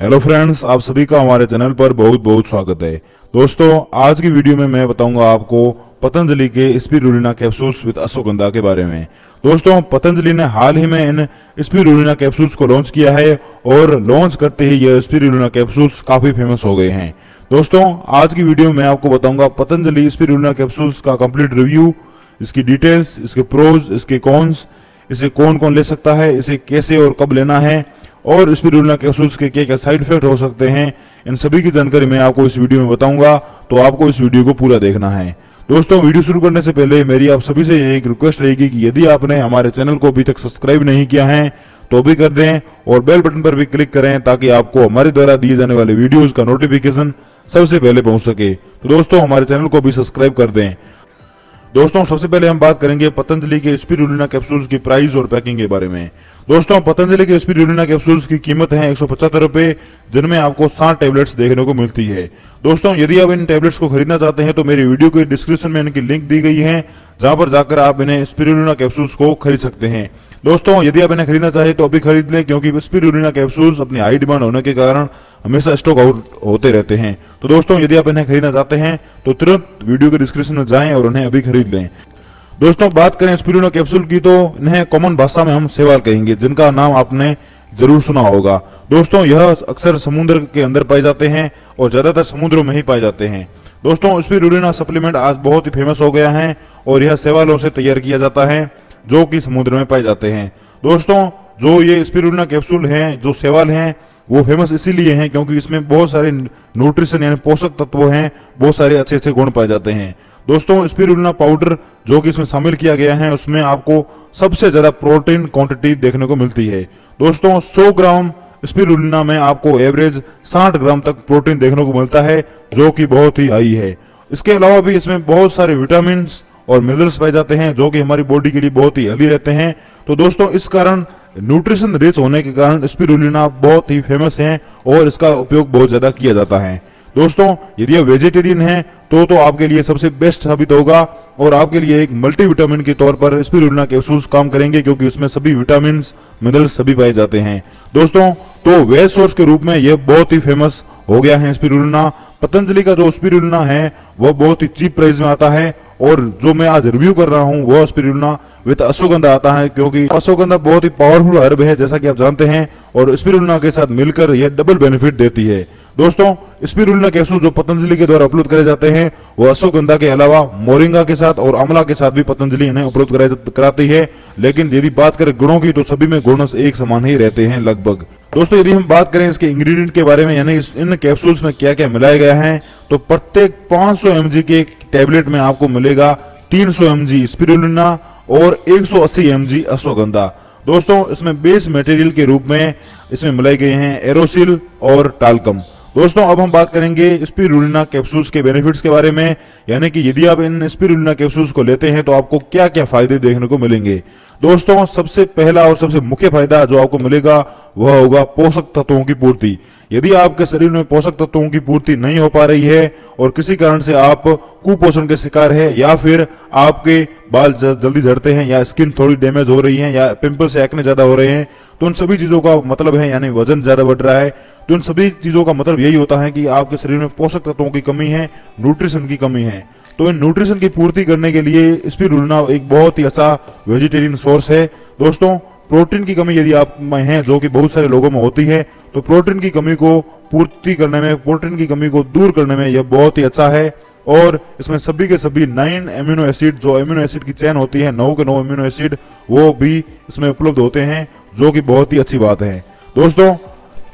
Hello friends आप सभी का हमारे चैनल पर बहुत बहुत स्वागत है। दोस्तों, आज की वीडियो में मैं बताऊँगा आपको पतंजलि के स्पिरुलिना कैप्सूल्स विद अश्वगंधा के बारे में। दोस्तों, पतंजलि ने हाल ही में इन स्पिरुलिना कैप्सूल्स को लॉन्च किया है और लॉन्च करते ही ये स्पिरुलिना कैप्सूल्स काफ़ी फ़ेमस हो गए हैं। दोस्तों, आज की वीडियो में आपको बताऊँगा पतंजलि स्पिरुलिना कैप्सूल्स का कंप्लीट रिव्यू इसकी डिटेल्स इसके प्रोज इसके कॉन्स इसे कौन कौन ले सकता है, इसे कैसे और कब लेना है और स्पिरुलिना कैप्सूल्स के क्या क्या साइड इफ़ेक्ट हो सकते हैं, इन सभी की जानकारी मैं आपको इस वीडियो में बताऊँगा तो आपको इस वीडियो को पूरा देखना है। दोस्तों, वीडियो शुरू करने से पहले मेरी आप सभी से एक रिक्वेस्ट रहेगी कि यदि आपने हमारे चैनल को अभी तक सब्सक्राइब नहीं किया है तो भी कर दें और बेल बटन पर भी क्लिक करें, ताकि आपको हमारे द्वारा दिए जाने वाले वीडियोस का नोटिफिकेशन सबसे पहले पहुँच सके। तो दोस्तों, हमारे चैनल को भी सब्सक्राइब कर दें। दोस्तों, सबसे पहले हम बात करेंगे पतंजलि के स्पिरुलिना कैप्सूल्स की प्राइस और पैकिंग के बारे में। दोस्तों, पतंजलि के स्पिरुलिना कैप्सूल्स की कीमत है एक सौ रुपए। जिनमें आपको सात टैबलेट्स देखने को मिलती है। दोस्तों, यदि आप इन टेबलेट्स को खरीदना चाहते हैं तो मेरी वीडियो के डिस्क्रिप्शन में इनकी लिंक दी गई है, जहाँ पर जाकर आप इन्हें स्पिरुलिना कैप्सूल्स को खरीद सकते हैं। दोस्तों, यदि आप इन्हें खरीदना चाहें तो अभी खरीद लें, क्योंकि स्पिरुलिना कैप्सूल्स अपनी हाई डिमांड होने के कारण हमेशा स्टॉक आउट होते रहते हैं। तो दोस्तों, यदि आप इन्हें खरीदना चाहते हैं तो तुरंत वीडियो के डिस्क्रिप्शन में जाएँ और उन्हें अभी खरीद लें। दोस्तों, बात करें स्पिरुलिना कैप्सूल की तो इन्हें कॉमन भाषा में हम सेवाल कहेंगे, जिनका नाम आपने ज़रूर सुना होगा। दोस्तों, यह अक्सर समुद्र के अंदर पाए जाते हैं और ज़्यादातर समुद्रों में ही पाए जाते हैं। दोस्तों स्पिरुलिना सप्लीमेंट आज बहुत ही फ़ेमस हो गया है और यह सेवालों से तैयार किया जाता है, जो कि समुद्र में पाए जाते हैं। दोस्तों, जो ये स्पिरुलिना कैप्सूल हैं, जो सेवाल हैं वो फ़ेमस इसीलिए हैं क्योंकि इसमें बहुत सारे न्यूट्रिशन यानी पोषक तत्व हैं, बहुत सारे अच्छे अच्छे गुण पाए जाते हैं। दोस्तों स्पिरुलिना पाउडर जो कि इसमें शामिल किया गया है, उसमें आपको सबसे ज़्यादा प्रोटीन क्वांटिटी देखने को मिलती है। दोस्तों 100 ग्राम स्पिरुलिना में आपको एवरेज 60 ग्राम तक प्रोटीन देखने को मिलता है, जो कि बहुत ही हाई है। इसके अलावा भी इसमें बहुत सारे विटामिन और मिनरल्स पाए जाते हैं, जो कि हमारी बॉडी के लिए बहुत ही हेल्दी रहते हैं। तो दोस्तों, इस कारण न्यूट्रिशन रिच होने के कारण स्पिरुलिना बहुत ही फ़ेमस है और इसका उपयोग बहुत ज़्यादा किया जाता है। दोस्तों, यदि आप वेजिटेरियन हैं तो तो आपके लिए सबसे बेस्ट साबित होगा और आपके लिए एक मल्टीविटामिन के तौर पर स्पिरुलिना कैप्सूल्स काम करेंगे क्योंकि उसमें सभी विटामिन मिनरल्स सभी पाए जाते हैं। दोस्तों तो वेज सोर्स के रूप में यह बहुत ही फ़ेमस हो गया है स्पिरुलिना पतंजलि का जो स्पिरुलिना है, वह बहुत ही चीप प्राइस में आता है और जो मैं आज रिव्यू कर रहा हूँ, वो स्पिरुलिना विद अश्वगंधा आता है, क्योंकि अश्वगंधा बहुत ही पावरफुल हर्ब है, जैसा कि आप जानते हैं, और स्पिरुलिना के साथ मिलकर यह डबल बेनिफिट देती है। दोस्तों स्पिरुलिना कैप्सूल जो पतंजलि के द्वारा उपलब्ध करे जाते हैं, वो अश्वगंधा के अलावा मोरिंगा के साथ और अमला के साथ भी पतंजलि इन्हें उपलब्ध कराती है। लेकिन यदि बात करें गुणों की तो सभी में गुण एक समान ही रहते हैं लगभग। दोस्तों, यदि हम बात करें इसके इंग्रेडिएंट के बारे में, यानी इन कैप्सूल्स में क्या क्या मिलाया गया है तो प्रत्येक 500 mg के टैबलेट में आपको मिलेगा 300 mg स्पिरुलिना और 180 mg अश्वगंधा। दोस्तों, इसमें बेस मटेरियल के रूप में इसमें मिलाए गए हैं एरोसिल और टालकम दोस्तों, अब हम बात करेंगे स्पिरुलिना कैप्सूल्स के बेनिफिट्स के बारे में। यानी कि यदि आप इन स्पिरुलिना कैप्सूल्स को लेते हैं तो आपको क्या क्या फ़ायदे देखने को मिलेंगे। दोस्तों, सबसे पहला और सबसे मुख्य फ़ायदा जो आपको मिलेगा, वह होगा पोषक तत्वों की पूर्ति। यदि आपके शरीर में पोषक तत्वों की पूर्ति नहीं हो पा रही है और किसी कारण से आप कुपोषण के शिकार है या फिर आपके बाल जल्दी झड़ते हैं या स्किन थोड़ी डैमेज हो रही है या पिंपल से एक्ने ज़्यादा हो रहे हैं तो उन सभी चीज़ों का मतलब है, यानी वज़न ज़्यादा बढ़ रहा है तो उन सभी चीज़ों का मतलब यही होता है कि आपके शरीर में पोषक तत्वों की कमी है न्यूट्रिशन की कमी है। तो इन न्यूट्रिशन की पूर्ति करने के लिए स्पिरुलिना एक बहुत ही अच्छा वेजिटेरियन सोर्स है। दोस्तों प्रोटीन की कमी यदि आप में है, जो कि बहुत सारे लोगों में होती है तो प्रोटीन की कमी को पूर्ति करने में प्रोटीन की कमी को दूर करने में यह बहुत ही अच्छा है। और इसमें सभी के सभी नाइन एम्यूनो एसिड जो एम्यूनो एसिड की चैन होती है, नौ के नौ एम्यूनो एसिड वो भी इसमें उपलब्ध होते हैं, जो कि बहुत ही अच्छी बात है। दोस्तों,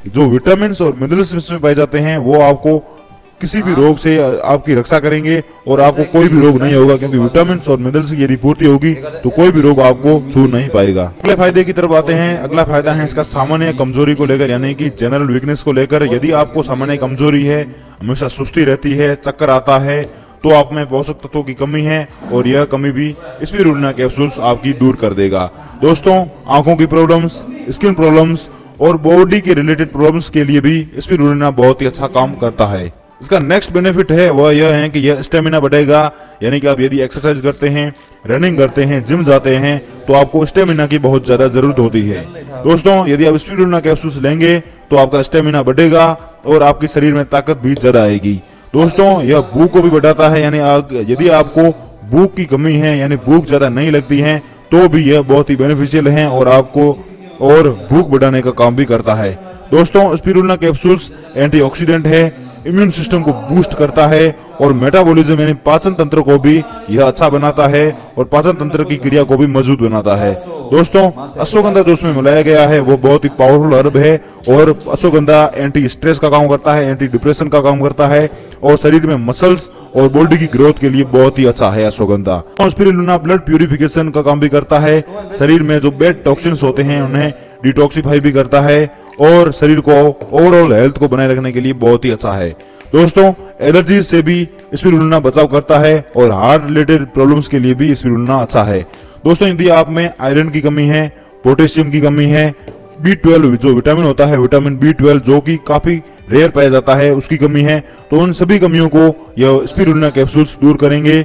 जो विटामिन और मिनरल्स इसमें पाए जाते हैं, वो आपको किसी भी रोग से आपकी रक्षा करेंगे और आपको कोई भी रोग नहीं होगा क्योंकि विटामिन और मिनरल्स की यदि पूर्ति होगी तो कोई भी रोग आपको छू नहीं पाएगा। अगले फ़ायदे की तरफ़ आते हैं। अगला फ़ायदा है इसका सामान्य कमज़ोरी को लेकर यानी कि जनरल वीकनेस को लेकर। यदि आपको सामान्य कमज़ोरी है हमेशा सुस्ती रहती है चक्कर आता है तो आप में पोषक तत्वों की कमी है और यह कमी भी स्पिरुलिना कैप्सूल्स आपकी दूर कर देगा। दोस्तों आँखों की प्रॉब्लम्स स्किन प्रॉब्लम्स और बॉडी के रिलेटेड प्रॉब्लम्स के लिए भी स्पिरुलिना बहुत ही अच्छा काम करता है। इसका नेक्स्ट बेनिफिट है, वह यह है कि यह स्टेमिना बढ़ेगा। यानी कि आप यदि एक्सरसाइज करते हैं रनिंग करते हैं जिम जाते हैं तो आपको स्टेमिना की बहुत ज़्यादा ज़रूरत होती है। दोस्तों, यदि आप स्पिरुलिना कैप्सूल्स लेंगे तो आपका स्टेमिना बढ़ेगा और आपके शरीर में ताकत भी ज़्यादा आएगी। दोस्तों, यह भूख को भी बढ़ाता है, यानी यदि आपको भूख की कमी है, यानी भूख ज़्यादा नहीं लगती है तो भी यह बहुत ही बेनिफिशियल है और आपको और भूख बढ़ाने का काम भी करता है। दोस्तों स्पिरुलिना कैप्सूल्स एंटीऑक्सीडेंट है इम्यून सिस्टम को बूस्ट करता है और मेटाबॉलिज्म यानी पाचन तंत्र को भी यह अच्छा बनाता है और पाचन तंत्र की क्रिया को भी मज़बूत बनाता है। दोस्तों, अश्वगंधा जो उसमें मिलाया गया है, वो बहुत ही पावरफुल हर्ब है और अश्वगंधा एंटी स्ट्रेस का काम करता है एंटी डिप्रेशन का काम करता है और शरीर में मसल्स और बॉडी की ग्रोथ के लिए बहुत ही अच्छा है अश्वगंधा। स्पिरुलिना ब्लड प्यूरिफिकेशन का काम भी करता है। शरीर में जो बेड टॉक्सिन्स होते हैं, उन्हें डिटॉक्सीफाई भी करता है और शरीर को ओवरऑल हेल्थ को बनाए रखने के लिए बहुत ही अच्छा है। दोस्तों एलर्जी से भी स्पिरुलिना बचाव करता है और हार्ट रिलेटेड प्रॉब्लम्स के लिए भी स्पिरुलिना अच्छा है। दोस्तों, यदि आप में आयरन की कमी है पोटेशियम की कमी है बी ट्वेल्व जो विटामिन होता है विटामिन बी ट्वेल्व जो कि काफ़ी रेयर पाया जाता है, उसकी कमी है तो उन सभी कमियों को यह स्पिरुलिना कैप्सूल्स दूर करेंगे।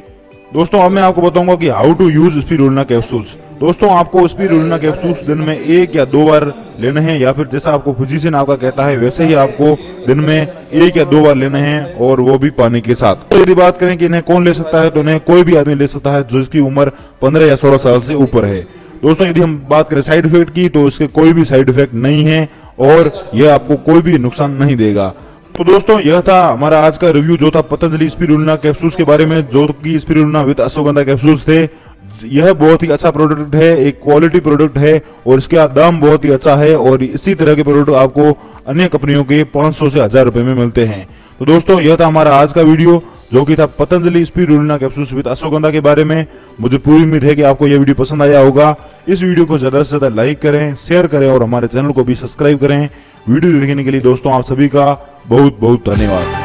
दोस्तों, अब मैं आपको बताऊँगा कि how to use spirulina capsules दोस्तों, आपको स्पिरुलिना कैप्सूल्स दिन में एक या दो बार लेने हैं, या फिर जैसा आपको फिजिशियन आपका कहता है, वैसे ही आपको दिन में एक या दो बार लेने हैं, और वो भी पानी के साथ। तो यदि बात करें कि इन्हें कौन ले सकता है तो इन्हें कोई भी आदमी ले सकता है जिसकी उम्र पंद्रह या सोलह साल से ऊपर है। दोस्तों, यदि हम बात करें साइड इफ़ेक्ट की तो इसके कोई भी साइड इफ़ेक्ट नहीं है, और यह आपको कोई भी नुकसान नहीं देगा। तो दोस्तों, यह था हमारा आज का रिव्यू जो था पतंजलि स्पिरुलिना कैप्सूल्स के बारे में, जो कि स्पिरुलिना विद अश्वगंधा कैप्सूल्स थे। यह बहुत ही अच्छा प्रोडक्ट है, एक क्वालिटी प्रोडक्ट है और इसका दाम बहुत ही अच्छा है और इसी तरह के प्रोडक्ट आपको अन्य कंपनियों के 500 से हज़ार रुपए में मिलते हैं। तो दोस्तों, यह था हमारा आज का वीडियो जो कि था Patanjali spirulina capsules with ashwagandha के बारे में। मुझे पूरी उम्मीद है कि आपको यह वीडियो पसंद आया होगा। इस वीडियो को ज़्यादा से ज़्यादा लाइक करें शेयर करें और हमारे चैनल को भी सब्सक्राइब करें। वीडियो देखने के लिए दोस्तों आप सभी का बहुत बहुत धन्यवाद।